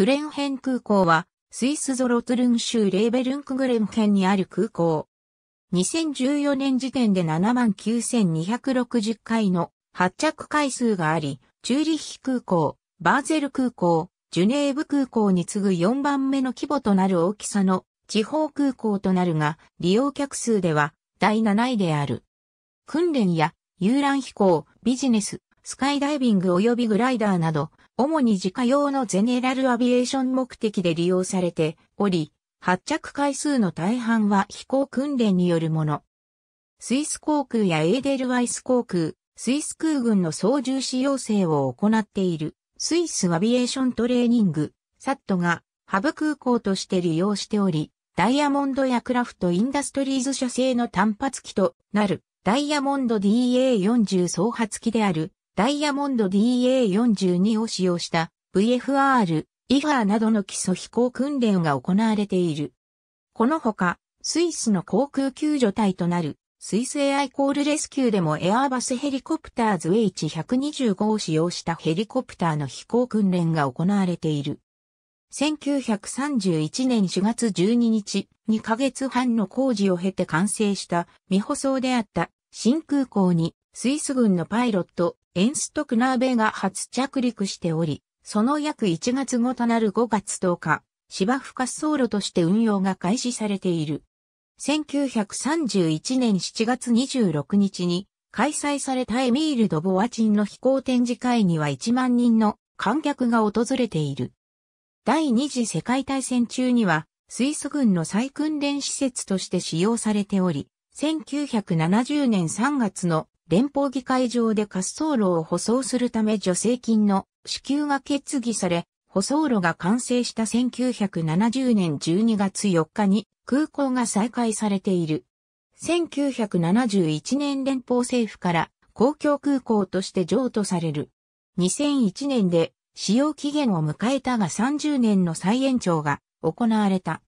クレンヘン空港は、スイスゾロトゥルン州レーベルンクグレン県にある空港。2014年時点で79,260回の発着回数があり、チューリッヒ空港、バーゼル空港、ジュネーブ空港に次ぐ4番目の規模となる大きさの地方空港となるが、利用客数では第7位である。訓練や遊覧飛行、ビジネス、スカイダイビング及びグライダーなど、主に自家用のゼネラルアビエーション目的で利用されており、発着回数の大半は飛行訓練によるもの。スイス航空やエーデルワイス航空、スイス空軍の操縦士要請を行っているスイスアビエーショントレーニング、サットがハブ空港として利用しており、ダイヤモンドやクラフトインダストリーズ社製の単発機となるダイヤモンド DA40 総発機であるダイヤモンド DA42 を使用した VFR、イハーなどの基礎飛行訓練が行われている。このほか、スイスの航空救助隊となるスイスエアイコールレスキューでもエアーバスヘリコプターズ H125 を使用したヘリコプターの飛行訓練が行われている。1931年4月12日、2ヶ月半の工事を経て完成した未舗装であった新空港にスイス軍のパイロットエンストクナーベが初着陸しており、その約1月後となる5月10日、芝生滑走路として運用が開始されている。1931年7月26日に開催されたエミール・ド・ボワチンの飛行展示会には1万人の観客が訪れている。第二次世界大戦中にはスイス軍の再訓練施設として使用されており、1970年3月の連邦議会上で滑走路を舗装するため助成金の支給が決議され、舗装路が完成した1970年12月4日に空港が再開されている。1971年連邦政府から公共空港として譲渡される。2001年で使用期限を迎えたが30年の再延長が行われた。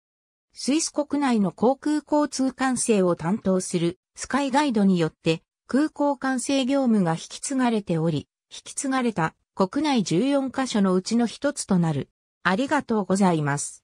スイス国内の航空交通管制を担当するスカイガイドによって空港管制業務が引き継がれており、引き継がれた国内14カ所のうちの一つとなる。ありがとうございます。